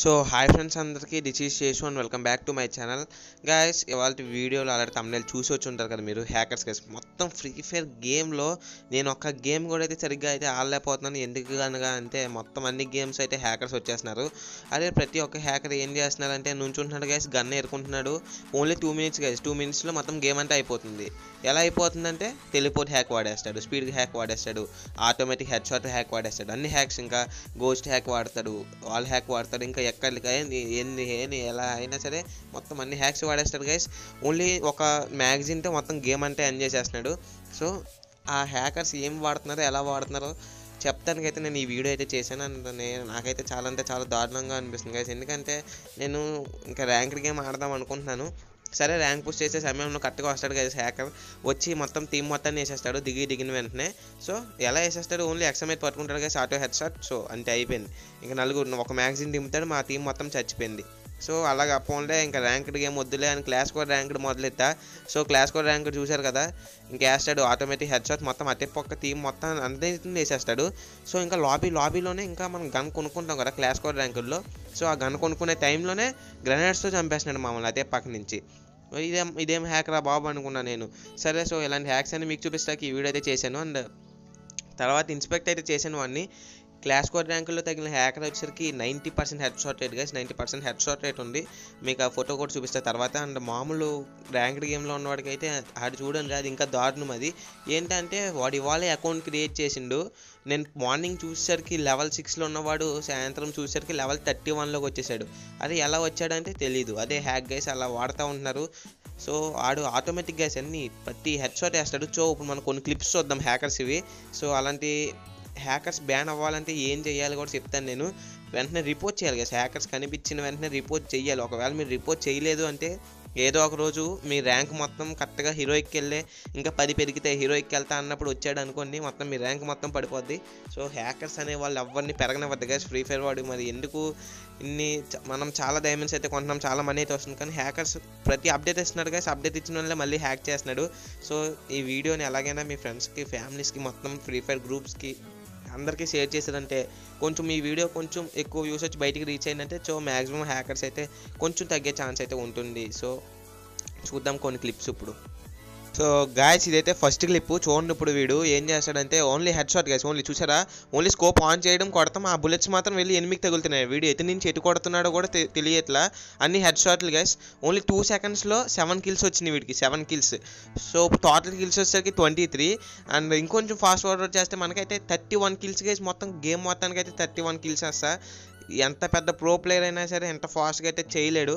So hi friends అందరికీ this is Seshu and welcome back to my channel guys ఇవాళ వీడియోలో already తమిళ చూసి వచ్చి ఉంటారు కదా మీరు హ్యాకర్స్ గైస్ మొత్తం ఫ్రీ ఫైర్ గేమ్లో నేను ఒక్క గేమ్ కూడా అయితే సరిగ్గా అయితే ఆడలేకపోతున్నాను. ఎందుకు అనగా అంటే మొత్తం అన్ని గేమ్స్ అయితే హ్యాకర్స్ వచ్చేస్తున్నారు. అదే ప్రతి ఒక్క హ్యాకర్ ఏం చేస్తున్నారంటే నుంచుంటున్నాడు guys gun ఏరుకుంటున్నాడు. Only two minutes guys two మినిట్స్లో మొత్తం గేమ్ అంతా అయిపోతుంది. ఎలా అయిపోతుందంటే టెలిపోర్ట్ హ్యాక్ వాడేస్తాడు. స్పీడ్ హ్యాక్ వాడేస్తాడు. ఆటోమేటిక్ హెడ్ షాట్ హ్యాక్ వాడేస్తాడు. అన్ని హ్యాక్స్ ఇంకా గోస్ట్ హ్యాక్ వాడతాడు. వాల్ హ్యాక్ వాడతాడు. ఇంకా ఎక్కడికి ఎన్ని ఏని ఎలా అయినా సరే మొత్తం అన్ని హ్యాక్స్ వాడేస్తాడు గైస్ ఓన్లీ ఒక మ్యాగజైన్తో మొత్తం గేమ్ అంటే ఎంజాయ్ చేస్తున్నాడు సో ఆ హ్యాకర్స్ ఏం వాడుతున్నారో ఎలా వాడుతున్నారో చెప్తానికైతే నేను ఈ వీడియో అయితే చేశాను. అండ్ నేను నాకైతే చాలా అంటే చాలా దారుణంగా అనిపిస్తుంది గైస్ ఎందుకంటే నేను ఇంకా ర్యాంక్డ్ గేమ్ ఆడదాం అనుకుంటున్నాను. సరే ర్యాంక్ పుష్ చేసే సమయంలో కరెక్ట్గా వస్తాడు కదా హ్యాకర్. వచ్చి మొత్తం టీం మొత్తాన్ని వేసేస్తాడు దిగి దిగిన వెంటనే. సో ఎలా వేసేస్తాడు? ఓన్లీ ఎక్సమైట్ పట్టుకుంటాడు కదా ఆటో హెడ్ షాట్. సో అంతే అయిపోయింది. ఇంకా నలుగురు ఒక మ్యాగజైన్ దింపుతాడు మా టీం మొత్తం చచ్చిపోయింది. సో అలాగ ఫోన్లే ఇంకా ర్యాంక్డ్ గేమ్ వద్దులే అని క్లాస్ కోడ్ ర్యాంక్డ్ మొదలెత్తా సో క్లాస్ కోడ్ ర్యాంక్డ్ చూశారు కదా ఇంకా వేస్తాడు ఆటోమేటిక్ హెడ్ షాట్ మొత్తం అతి పక్క టీం మొత్తం అందరినీ వేసేస్తాడు. సో ఇంకా లాబీ లాబీలోనే ఇంకా మనం గన్ కొనుక్కుంటాం కదా క్లాస్ కోడ్ ర్యాంకుల్లో సో ఆ గన్ కొనుక్కునే టైంలోనే గ్రనేడ్స్తో చంపేస్తున్నాడు మమ్మల్ని అదే పక్క నుంచి. ఇదేం ఇదేం హ్యాక్ రా బాబు అనుకున్నా నేను. సరే సో ఇలాంటి హ్యాక్స్ అని మీకు చూపిస్తాకి ఈ వీడియో అయితే చేశాను. అండ్ తర్వాత ఇన్స్పెక్ట్ అయితే చేశాను వాడిని. క్లాస్ కోడ్ ర్యాంకుల్లో తగిన హ్యాకర్ వచ్చేసరికి ninety percent head shot rate guys ninety percent head shot rate ఉంది. మీకు ఆ ఫోటో కూడా చూపిస్తా. తర్వాత అండ్ మామూలు ర్యాంక్డ్ గేమ్లో ఉన్నవాడికి అయితే చూడండి అది ఇంకా దారుణం అది. ఏంటంటే వాడు ఇవాళ అకౌంట్ క్రియేట్ చేసిండు. నేను మార్నింగ్ చూసేసరికి లెవెల్ సిక్స్లో ఉన్నవాడు సాయంత్రం చూసేసరికి లెవెల్ థర్టీ వన్లోకి వచ్చేసాడు. అది ఎలా వచ్చాడంటే తెలియదు అదే హ్యాక్ గైస్ అలా వాడుతూ ఉంటున్నారు. సో ఆడు ఆటోమేటిక్ గైస్ అన్ని. ప్రతి హెడ్ షాట్ వేస్తాడు. సో ఇప్పుడు మనం కొన్ని క్లిప్స్ చూద్దాం హ్యాకర్స్ ఇవి. సో అలాంటి హ్యాకర్స్ బ్యాన్ అవ్వాలంటే ఏం చేయాలి కూడా చెప్తాను నేను. వెంటనే రిపోర్ట్ చేయాలి కదా హ్యాకర్స్ కనిపించిన వెంటనే రిపోర్ట్ చేయాలి. ఒకవేళ మీరు రిపోర్ట్ చేయలేదు అంటే ఏదో ఒక రోజు మీ ర్యాంక్ మొత్తం కరెక్ట్గా హీరోయిక్కి వెళ్ళే ఇంకా పది పెరిగితే హీరోయిక్కి వెళ్తా అన్నప్పుడు వచ్చాడు అనుకోండి మొత్తం మీ ర్యాంక్ మొత్తం పడిపోద్ది. సో హ్యాకర్స్ అనే వాళ్ళు ఎవరిని పెరగనివ్వద్దు కదా ఫ్రీ ఫైర్ వాడు మరి ఎందుకు ఇన్ని మనం చాలా డైమండ్స్ అయితే కొంటున్నాం చాలా మనీ అయితే వస్తుంది. కానీ హ్యాకర్స్ ప్రతి అప్డేట్ ఇస్తున్నాడు కదా అప్డేట్ ఇచ్చిన వాళ్ళే మళ్ళీ హ్యాక్ చేస్తున్నాడు. సో ఈ వీడియోని ఎలాగైనా మీ ఫ్రెండ్స్కి ఫ్యామిలీస్కి మొత్తం ఫ్రీ ఫైర్ గ్రూప్స్కి అందరికీ షేర్ చేసేదంటే కొంచెం ఈ వీడియో కొంచెం ఎక్కువ వ్యూస్ వచ్చి బయటికి రీచ్ అయిందంటే సో మ్యాక్సిమం హ్యాకర్స్ అయితే కొంచెం తగ్గే ఛాన్స్ అయితే ఉంటుంది. సో చూద్దాం కొన్ని క్లిప్స్ ఇప్పుడు. సో గాయస్ ఇదైతే ఫస్ట్ క్లిప్ చూడండి ఇప్పుడు వీడు ఏం చేస్తాడంటే only head shot guys only చూసారా? ఓన్లీ స్కోప్ ఆన్ చేయడం కొడతాం. ఆ బుల్లెట్స్ మాత్రం వెళ్ళి ఎనిమిది తగులుతున్నాయి. వీడు ఎటు నుంచి ఎటు కొడుతున్నాడో కూడా తెలియట్లా. అన్ని హెడ్ షాట్లు గాయస్ ఓన్లీ టూ సెకండ్స్లో సెవెన్ కిల్స్ వచ్చినాయి వీడికి. Seven kills so total kills వచ్చేసరికి ట్వంటీ త్రీ అండ్ ఇంకొంచెం ఫాస్ట్ ఫార్వర్డ్ చేస్తే మనకైతే థర్టీ వన్ కిల్స్ గైస్ మొత్తం గేమ్ మొత్తానికి అయితే థర్టీ వన్ కిల్స్ వస్తా. ఎంత పెద్ద ప్రో ప్లేయర్ అయినా సరే ఎంత ఫాస్ట్గా అయితే చేయలేడు.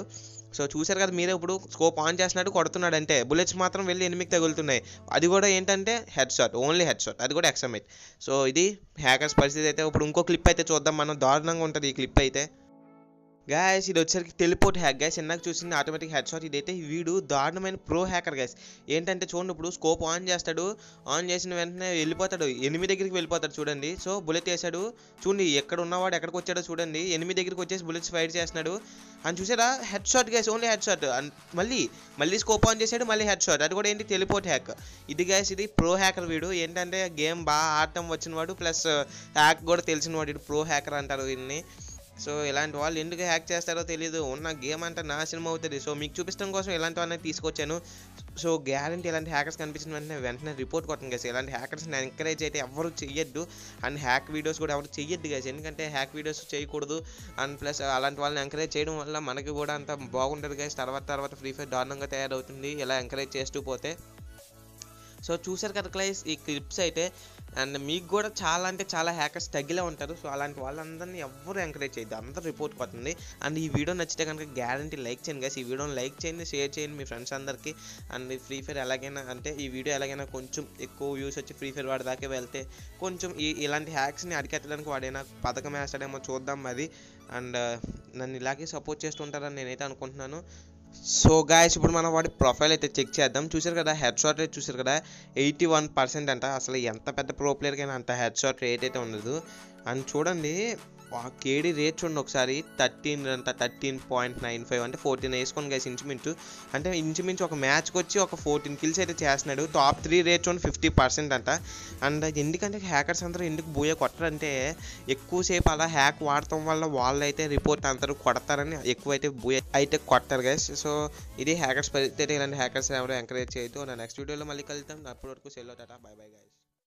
సో చూశారు కదా మీరే ఇప్పుడు స్కోప్ ఆన్ చేసినట్టు కొడుతున్నాడు అంటే బుల్లెట్స్ మాత్రం వెళ్ళి ఎనిమికి తగులుతున్నాయి. అది కూడా ఏంటంటే head shot only head shot అది కూడా ఎక్సమైట్ సో ఇది హ్యాకర్స్ పరిస్థితి అయితే ఇప్పుడు ఇంకో క్లిప్ అయితే చూద్దాం మనం దారుణంగా ఉంటుంది ఈ క్లిప్ అయితే. గాయస్ ఇది వచ్చేసరికి టెలిపోర్ట్ హ్యాక్ గ్యాస్ ఇందాక చూసింది ఆటోమేటిక్ హెడ్ షాట్ ఇదైతే వీడు దారుణమైన ప్రో హ్యాకర్ గ్యాస్ ఏంటంటే చూడండి ఇప్పుడు స్కోప్ ఆన్ చేస్తాడు. ఆన్ చేసిన వెంటనే వెళ్ళిపోతాడు. ఎనిమిది దగ్గరికి వెళ్ళిపోతాడు చూడండి. సో బుల్లెట్ వేసాడు చూడండి ఎక్కడ ఉన్నవాడు ఎక్కడికి వచ్చాడో చూడండి. ఎనిమిది దగ్గరికి వచ్చేసి బుల్లెట్స్ ఫైర్ చేస్తున్నాడు. అని చూసారా? Head shot guys only head shot మళ్ళీ మళ్ళీ స్కోప్ ఆన్ చేశాడు మళ్ళీ హెడ్ షాట్ అది కూడా ఏంటి? టెలిపోర్ట్ హ్యాక్ ఇది గ్యాస్ ఇది ప్రో హ్యాకర్ వీడు. ఏంటంటే గేమ్ బాగా ఆడటం వచ్చిన వాడు ప్లస్ హ్యాక్ కూడా తెలిసిన వాడు ప్రో హ్యాకర్ అంటారు వీడిని. సో ఇలాంటి వాళ్ళు ఎందుకు హ్యాక్ చేస్తారో తెలియదు ఉన్న గేమ్ అంతా నాశనం అవుతుంది. సో మీకు చూపించడం కోసం ఇలాంటి వాళ్ళని తీసుకొచ్చాను. సో గ్యారంటీ ఇలాంటి హ్యాకర్స్ కనిపించిన వెంటనే వెంటనే రిపోర్ట్ కొట్టండి గైస్ ఇలాంటి హ్యాకర్స్ని ఎంకరేజ్ అయితే ఎవరు చెయ్యొద్దు. అండ్ హ్యాక్ వీడియోస్ కూడా ఎవరు చెయ్యొద్దు గైస్ ఎందుకంటే హ్యాక్ వీడియోస్ చేయకూడదు. అండ్ ప్లస్ అలాంటి వాళ్ళని ఎంకరేజ్ చేయడం వల్ల మనకి కూడా అంత బాగుంటుంది గైస్ తర్వాత తర్వాత ఫ్రీ ఫైర్ దారుణంగా తయారవుతుంది. ఇలా ఎంకరేజ్ చేస్తూ పోతే. సో చూసారు కదా క్లైస్ ఈ క్లిప్స్ అయితే. అండ్ మీకు కూడా చాలా అంటే చాలా హ్యాకర్స్ తగ్గిలే ఉంటారు. సో అలాంటి వాళ్ళందరినీ ఎవరు ఎంకరేజ్ చేయద్దు. అందరూ రిపోర్ట్ పడుతుంది అండ్ ఈ వీడియో నచ్చితే కనుక గ్యారంటీ లైక్ చేయండి గైస్ ఈ వీడియోని లైక్ చేయండి షేర్ చేయండి మీ ఫ్రెండ్స్ అందరికీ. అండ్ ఫ్రీ ఫైర్ ఎలాగైనా అంటే ఈ వీడియో ఎలాగైనా కొంచెం ఎక్కువ వ్యూస్ వచ్చి ఫ్రీ ఫైర్ వాడి దాకా వెళ్తే కొంచెం ఈ ఇలాంటి హ్యాక్స్ని అరికెట్టడానికి వాడైనా పథకం వేస్తాడేమో చూద్దాం అది అండ్ uh, నన్ను ఇలాగే సపోర్ట్ చేస్తుంటారని నేనైతే అనుకుంటున్నాను. సో గాయస్ ఇప్పుడు మనం వాడి ప్రొఫైల్ అయితే చెక్ చేద్దాం. చూసారు కదా హెడ్ షాట్ రేట్ చూసారు కదా ఎయిటీ వన్ పర్సెంట్ అంట. అసలు ఎంత పెద్ద ప్రో ప్లేయర్కైనా అంత హెడ్ షాట్ రేట్ అయితే ఉండదు. అండ్ చూడండి కేడీ రేట్ చూడండి ఒకసారి. థర్టీన్ అంత థర్టీన్ పాయింట్ నైన్ ఫైవ్ అంటే ఫోర్టీన్ వేసుకోండి గైస్ ఇంచుమించు. అంటే ఇంచుమించు ఒక మ్యాచ్కి వచ్చి ఒక ఫోర్టీన్ కిల్స్ అయితే చేస్తున్నాడు. టాప్ త్రీ రేట్ చూడండి ఫిఫ్టీ పర్సెంట్ అంట. అండ్ ఎందుకంటే హ్యాకర్స్ అందరూ ఎందుకు బూయ కొట్టరంటే ఎక్కువసేపు అలా హ్యాక్ వాడటం వల్ల వాళ్ళు అయితే రిపోర్ట్ అందరూ కొడతారని ఎక్కువైతే బూయ అయితే కొట్టారు గైస్ సో ఇది హ్యాకర్స్ పరిస్థితి ఇలాంటి హ్యాకర్స్ ఎవరు ఎంకరేజ్ చేయొద్దు. నా నెక్స్ట్ వీడియోలో మళ్ళీ కలుద్దాం. అప్పటి వరకు సెల్ అవుతా బై బై గైస్